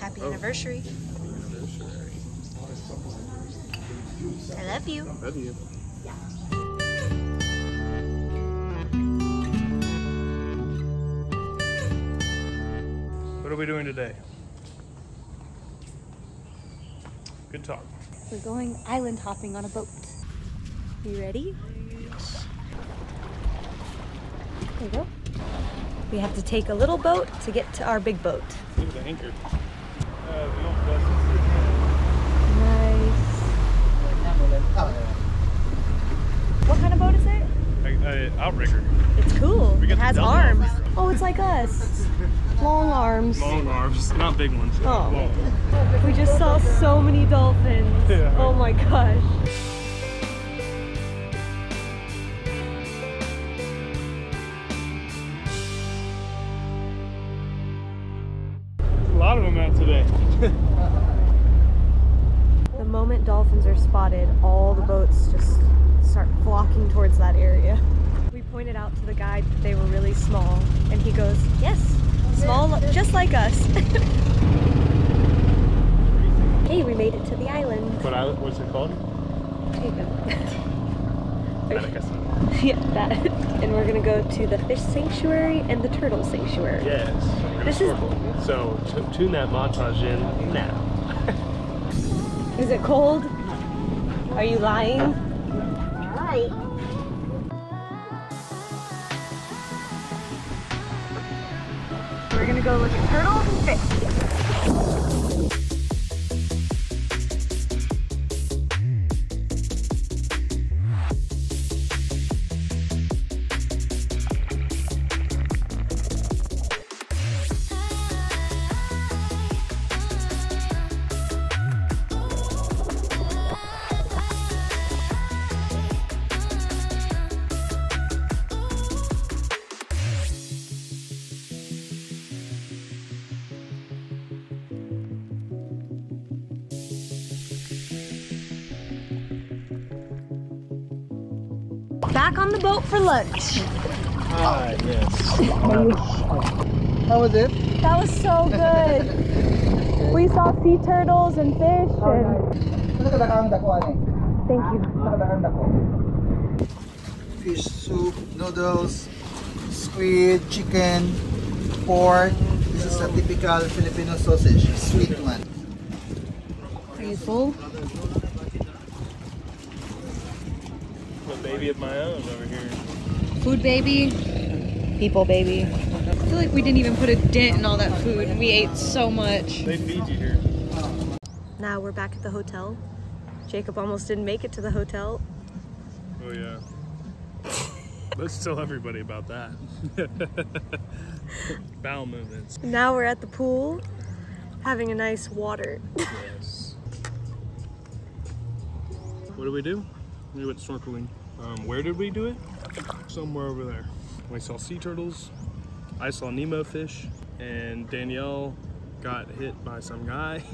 Happy Oh. anniversary. I love you. Love you. What are we doing today? Good talk. We're going island hopping on a boat. You ready? There you go. We have to take a little boat to get to our big boat. Look at the anchor. What kind of boat is it? Uh, outrigger. It's cool. It has arms. arms. Oh, it's like us. Long arms. Long arms, not big ones. Oh. Long. We just saw so many dolphins. Yeah. Oh my gosh. Lot of them out today. The moment dolphins are spotted, all the boats just start flocking towards that area. We pointed out to the guide that they were really small, and he goes, Yes, small, just like us. hey, we made it to the island. What island? What's it called? There you go. Madagascar. yeah, that. And we're gonna go to the fish sanctuary and the turtle sanctuary. Yes. This is-. So tune that montage in now. Is it cold? Are you lying? Hi. We're gonna go look at turtles and fish. Back on the boat for lunch. Ah, yes. How was it? That was so good. we saw sea turtles and fish and Nakadakang dako ani. thank you. Nakadakang. Fish soup, noodles, squid, chicken, pork. This is a typical Filipino sausage, sweet one. Are you full? A baby of my own over here. Food baby. People baby. I feel like we didn't even put a dent in all that food and we ate so much. They feed you here. Now we're back at the hotel. Jacob almost didn't make it to the hotel. Oh yeah. Let's tell everybody about that. Bowel movements. Now we're at the pool having a nice water. Yes. What do we do? We went snorkeling. Um, where did we do it? Somewhere over there. We saw sea turtles. I saw Nemo fish, and Danielle got hit by some guy.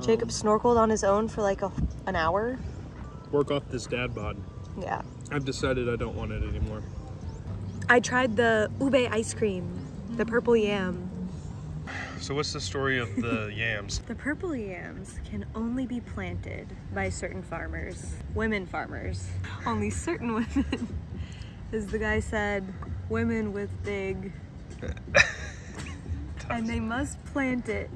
Jacob snorkeled on his own for like a, an hour. Work off this dad bod. Yeah. I've decided I don't want it anymore. I tried the ube ice cream, the purple yam. So what's the story of the yams? The purple yams can only be planted by certain farmers, women farmers. Only certain women. As the guy said, women with big. and they must plant it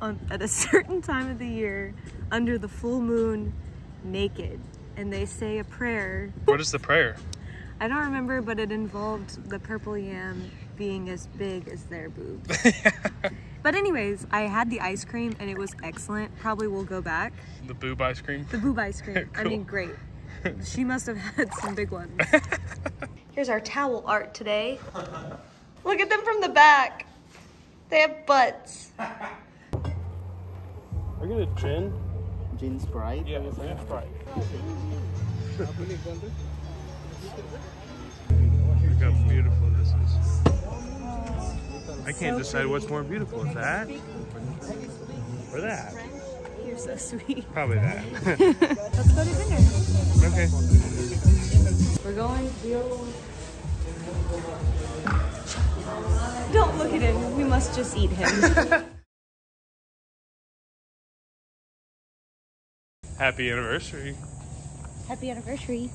on, at a certain time of the year under the full moon naked. And they say a prayer. What is the prayer? I don't remember, but it involved the purple yam being as big as their boobs. But anyways, I had the ice cream and it was excellent. Probably will go back. The boob ice cream? The boob ice cream. I mean, great. She must have had some big ones. Here's our towel art today. Look at them from the back. They have butts. We're gonna gin. Gin Sprite. Yeah, gin sprite. Look how beautiful this is. I can't decide what's more beautiful, that or that. You're so sweet. Probably that. Let's go to dinner. okay. We're going to the old Don't look at him. We must just eat him. Happy anniversary. Happy anniversary.